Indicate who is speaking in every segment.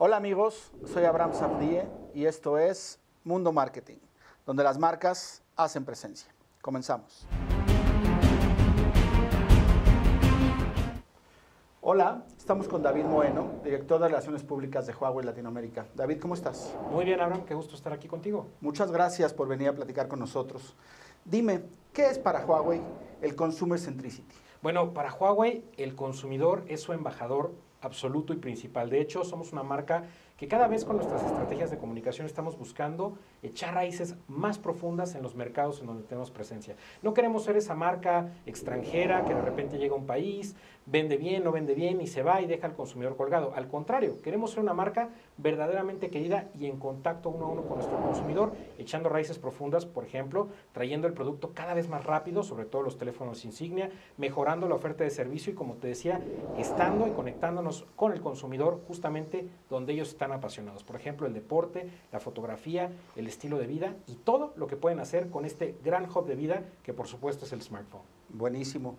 Speaker 1: Hola amigos, soy Abraham Safdie y esto es Mundo Marketing, donde las marcas hacen presencia. Comenzamos. Hola, estamos con David Moeno, director de Relaciones Públicas de Huawei Latinoamérica. David, ¿cómo estás?
Speaker 2: Muy bien, Abraham, qué gusto estar aquí contigo.
Speaker 1: Muchas gracias por venir a platicar con nosotros. Dime, ¿qué es para Huawei el Consumer Centricity?
Speaker 2: Bueno, para Huawei el consumidor es su embajador absoluto y principal. De hecho, somos una marca que cada vez con nuestras estrategias de comunicación estamos buscando echar raíces más profundas en los mercados en donde tenemos presencia. No queremos ser esa marca extranjera que de repente llega a un país, vende bien, no vende bien y se va y deja al consumidor colgado. Al contrario, queremos ser una marca verdaderamente querida y en contacto uno a uno con nuestro consumidor, echando raíces profundas, por ejemplo, trayendo el producto cada vez más rápido, sobre todo los teléfonos insignia, mejorando la oferta de servicio y como te decía, estando y conectándonos con el consumidor justamente donde ellos están apasionados. Por ejemplo, el deporte, la fotografía, el estilo de vida y todo lo que pueden hacer con este gran hub de vida que por supuesto es el smartphone.
Speaker 1: Buenísimo.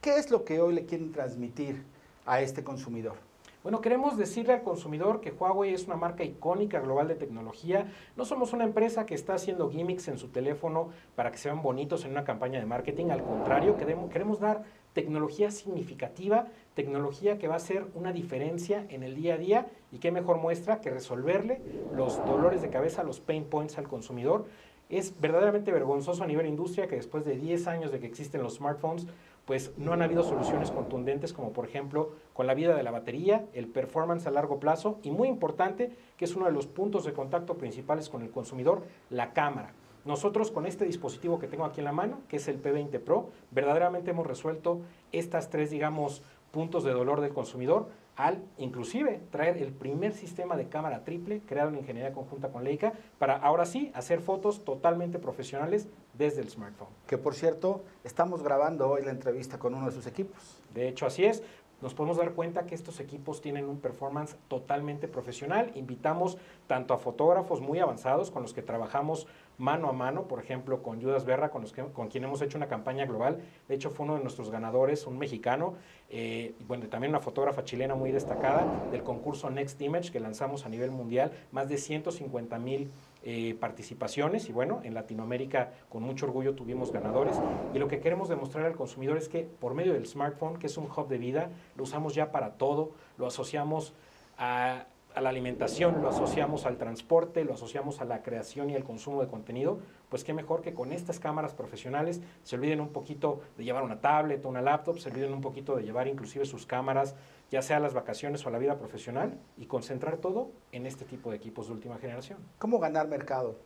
Speaker 1: ¿Qué es lo que hoy le quieren transmitir a este consumidor?
Speaker 2: Bueno, queremos decirle al consumidor que Huawei es una marca icónica global de tecnología. No somos una empresa que está haciendo gimmicks en su teléfono para que se vean bonitos en una campaña de marketing. Al contrario, queremos, dar tecnología significativa, tecnología que va a ser una diferencia en el día a día y qué mejor muestra que resolverle los dolores de cabeza, los pain points al consumidor. Es verdaderamente vergonzoso a nivel industria que después de 10 años de que existen los smartphones, pues no han habido soluciones contundentes como por ejemplo con la vida de la batería, el performance a largo plazo y muy importante, que es uno de los puntos de contacto principales con el consumidor, la cámara. Nosotros con este dispositivo que tengo aquí en la mano, que es el P20 Pro, verdaderamente hemos resuelto estas tres, digamos, puntos de dolor del consumidor al inclusive traer el primer sistema de cámara triple creado en ingeniería conjunta con Leica para ahora sí hacer fotos totalmente profesionales desde el smartphone.
Speaker 1: Que por cierto, estamos grabando hoy la entrevista con uno de sus equipos.
Speaker 2: De hecho, así es nos podemos dar cuenta que estos equipos tienen un performance totalmente profesional. Invitamos tanto a fotógrafos muy avanzados con los que trabajamos mano a mano, por ejemplo, con Judas Berra, con, los que, con quien hemos hecho una campaña global. De hecho, fue uno de nuestros ganadores, un mexicano, eh, bueno, también una fotógrafa chilena muy destacada del concurso Next Image que lanzamos a nivel mundial, más de 150 mil eh, participaciones y bueno, en Latinoamérica con mucho orgullo tuvimos ganadores y lo que queremos demostrar al consumidor es que por medio del smartphone, que es un hub de vida, lo usamos ya para todo, lo asociamos a, a la alimentación, lo asociamos al transporte, lo asociamos a la creación y el consumo de contenido, pues qué mejor que con estas cámaras profesionales se olviden un poquito de llevar una tablet o una laptop, se olviden un poquito de llevar inclusive sus cámaras ya sea las vacaciones o la vida profesional, y concentrar todo en este tipo de equipos de última generación.
Speaker 1: ¿Cómo ganar mercado?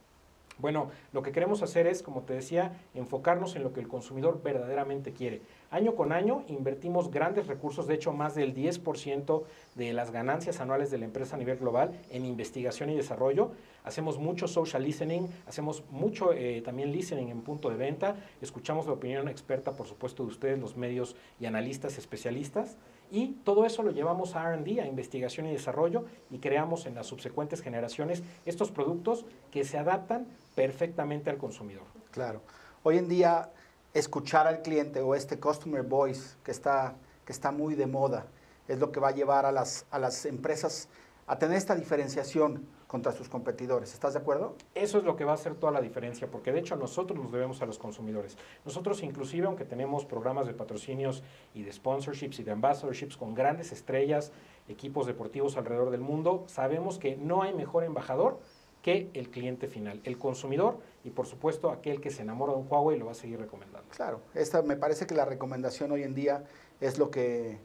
Speaker 2: Bueno, lo que queremos hacer es, como te decía, enfocarnos en lo que el consumidor verdaderamente quiere. Año con año invertimos grandes recursos, de hecho más del 10% de las ganancias anuales de la empresa a nivel global en investigación y desarrollo. Hacemos mucho social listening, hacemos mucho eh, también listening en punto de venta, escuchamos la opinión experta, por supuesto, de ustedes, los medios y analistas especialistas. Y todo eso lo llevamos a RD, a investigación y desarrollo, y creamos en las subsecuentes generaciones estos productos que se adaptan perfectamente al consumidor.
Speaker 1: Claro. Hoy en día, escuchar al cliente o este customer voice que está, que está muy de moda es lo que va a llevar a las, a las empresas a tener esta diferenciación contra sus competidores. ¿Estás de acuerdo?
Speaker 2: Eso es lo que va a hacer toda la diferencia, porque de hecho nosotros nos debemos a los consumidores. Nosotros inclusive, aunque tenemos programas de patrocinios y de sponsorships y de ambassadorships con grandes estrellas, equipos deportivos alrededor del mundo, sabemos que no hay mejor embajador que el cliente final, el consumidor y por supuesto aquel que se enamora de un Huawei lo va a seguir recomendando.
Speaker 1: Claro, esta me parece que la recomendación hoy en día es lo que,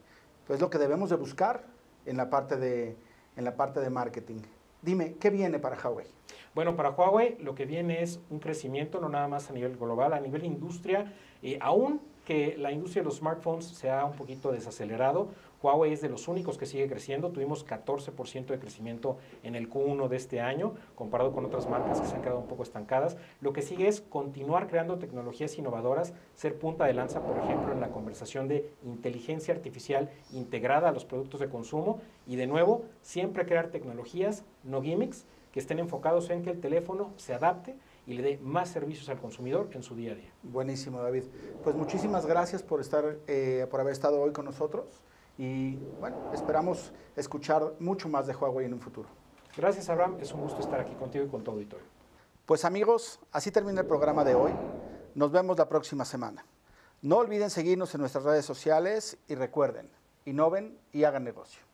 Speaker 1: pues lo que debemos de buscar en la parte de, en la parte de marketing. Dime, ¿qué viene para Huawei?
Speaker 2: Bueno, para Huawei lo que viene es un crecimiento, no nada más a nivel global, a nivel industria, eh, aún que la industria de los smartphones se ha un poquito desacelerado. Huawei es de los únicos que sigue creciendo. Tuvimos 14% de crecimiento en el Q1 de este año, comparado con otras marcas que se han quedado un poco estancadas. Lo que sigue es continuar creando tecnologías innovadoras, ser punta de lanza, por ejemplo, en la conversación de inteligencia artificial integrada a los productos de consumo y, de nuevo, siempre crear tecnologías, no gimmicks, que estén enfocados en que el teléfono se adapte y le dé más servicios al consumidor en su día a día.
Speaker 1: Buenísimo, David. Pues muchísimas gracias por estar, eh, por haber estado hoy con nosotros y bueno, esperamos escuchar mucho más de Huawei en un futuro.
Speaker 2: Gracias, Abraham. Es un gusto estar aquí contigo y con tu auditorio.
Speaker 1: Pues amigos, así termina el programa de hoy. Nos vemos la próxima semana. No olviden seguirnos en nuestras redes sociales y recuerden, innoven y hagan negocio.